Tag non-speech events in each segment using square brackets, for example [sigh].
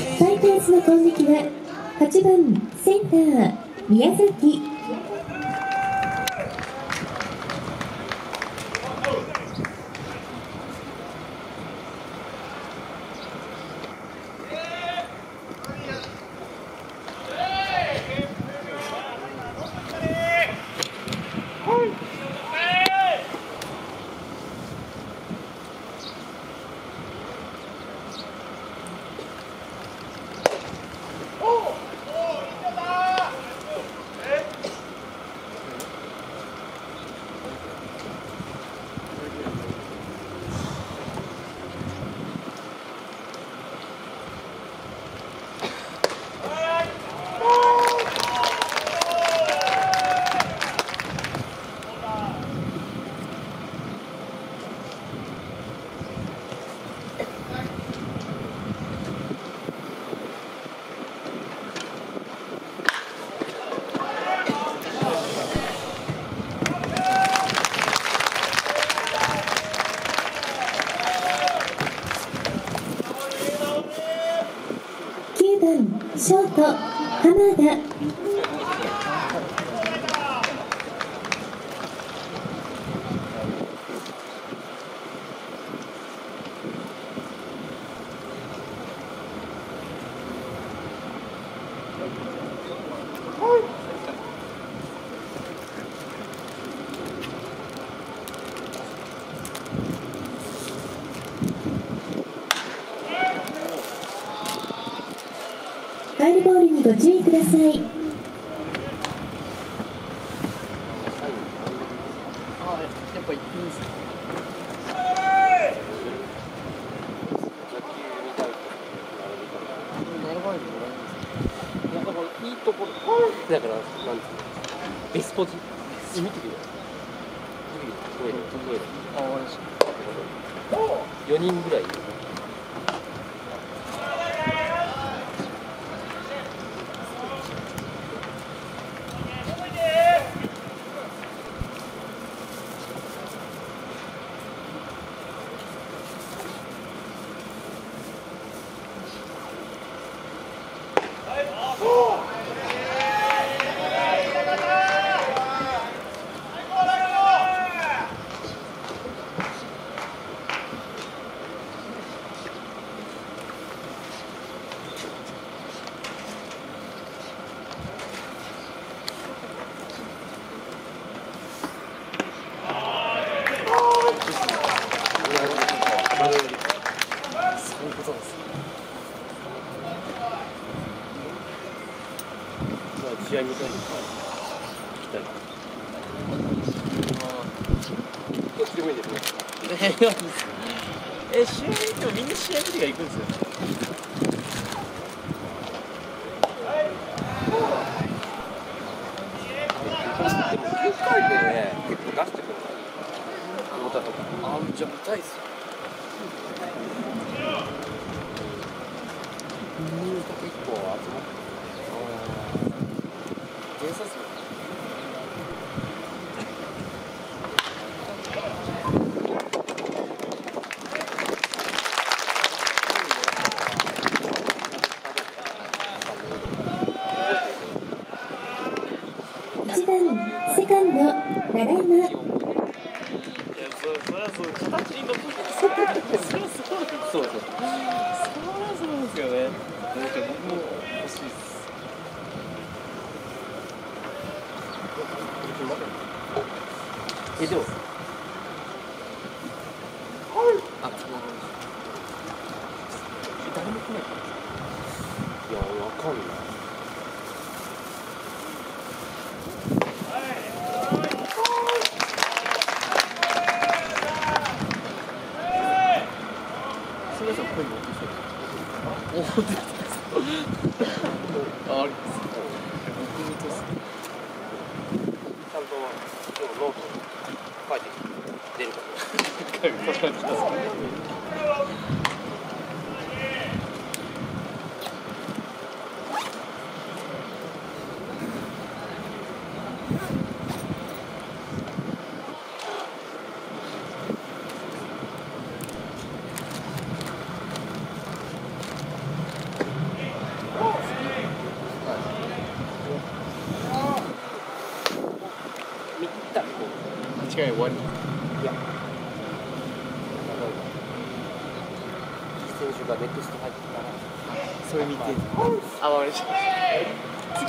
ファイターズの攻撃は8番センター宮崎9番と浜田ご注意ください。あやっぱ行くんですね並ばないでもらえますいやからいいところだからなんですかベスポジえ見てくれトイレトイレあわかりました4人ぐらいそういうことですまあ試合見たいですか聞きたいどっちでもいいですねえ試合見てもみんな試合見てから行くんですよねでも9回でね結構出してくるから太田とかあじゃあ見たいっすよ結構集まって伝説1番セカンド長山いやそそれはそう形に残ってそれはそうそうそうそれはそうなんですよねなんか僕も欲しいっすえでも。あつな。がる誰も来ない。からいやわかんない。すみません声持ってきてお持ってきてああります。verstanden. Let's go one. Yeah. 選手がネクスト入ってたらそれ見てあわかりました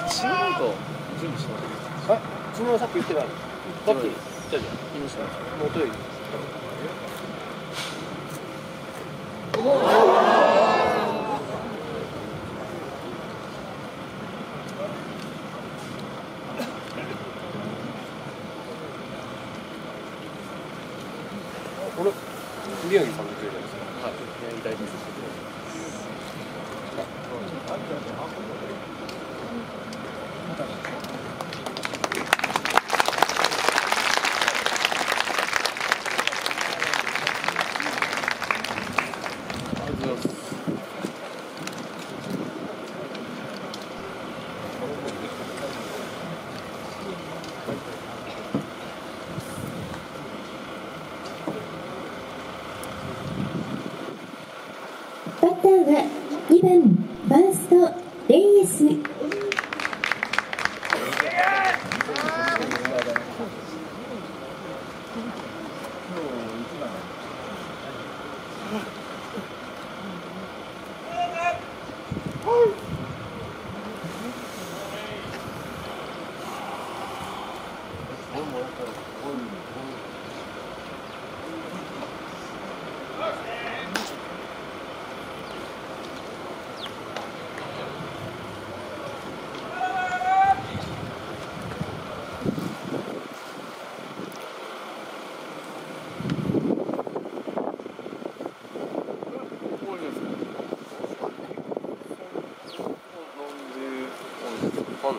次死なないと準備しないあ昨日さっき言ってないさっきじゃじゃ言いましたもうトイレこれ宮城さんのトイレですかはい宮城大臣させてくださいありがとうございますバッターは2番ファーストレイエス本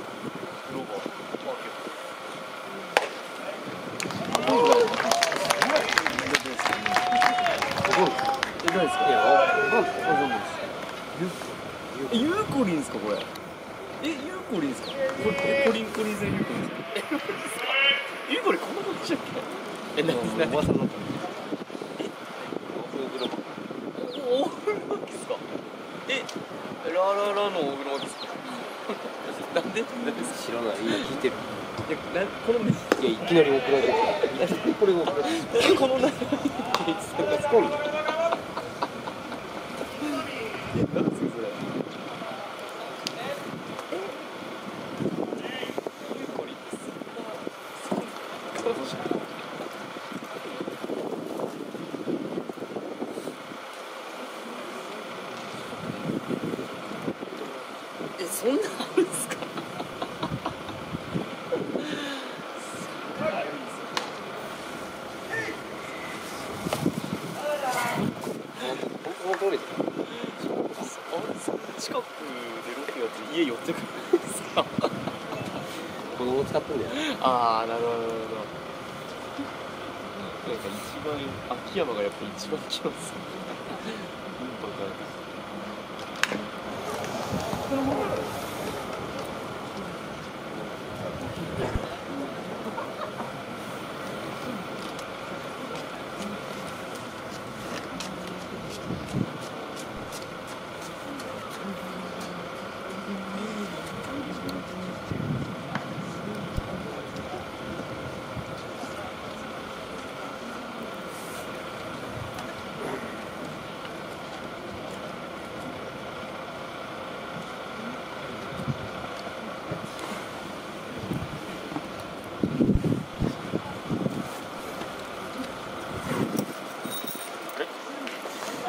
え誰ですかいや本えユーコリンですかこれえユーコリンですかこれえコリンコリンさんユーコリンですかえマジですかユーコリンこんなことでしたっけえなな噂になったお風呂巻ですか？えラララのお風呂巻ですか？[laughs] なんでなんでですか？知らない。今聞いてる。いやなこのねいやいきなり送られてきた。これ送られてきたこの流れで [laughs] なんか突っ込んだえなんですかそれユーコリンですそんな顔しえそんなあるんですか本当の通りですあれそんな近くでロケやって家寄ってくるんですか子供使ってんだよああなるほどなるほど。なんか一番秋山がやっぱ一番来ますね。イ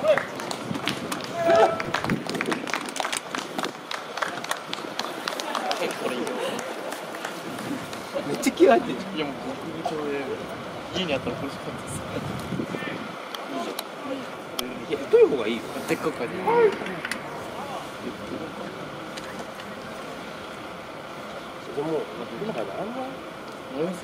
めっちゃ気合入ってる。いやもう僕部長で家にあったら欲しかったですいや太い方がいいよでっかく書いてあるそれも今から並んだ思います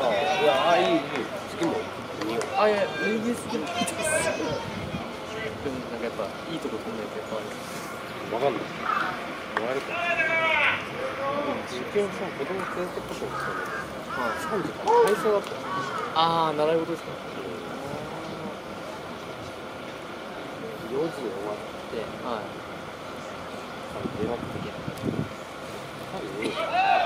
あいやあいいいい次も見ようあいやレギスでもいいですでもなんかやっぱいいとこ飛んないとやっぱあれですわかんないもらえるか受験さ子供連れてくことにしたの3時から体操だったああ習い事ですか4 4時に終わってはい多分出なくてい。けない多分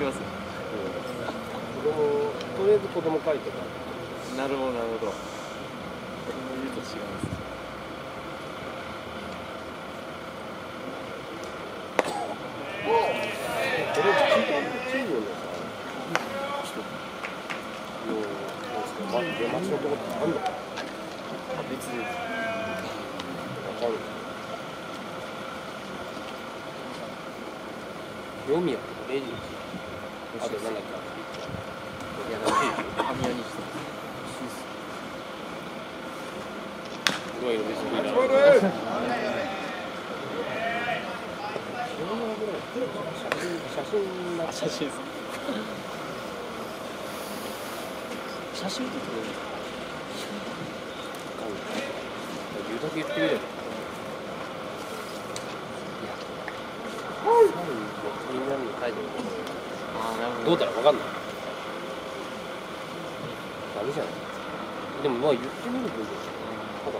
来ます子供とりあえず子供書いてか。らなるほどなるほど。子供いると違います。これ聞いたチームのさのなんすかま出待ちのとこってあんのかあ別でわかんない清宮とかレジあとなんだっけ写真写真撮ってくれる言うだけ言ってみればいやサインも気になるの書いてるああなるほどうだろう？わかんない。じゃないですかでもまあ言ってみる分でただ